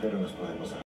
Pero nos podemos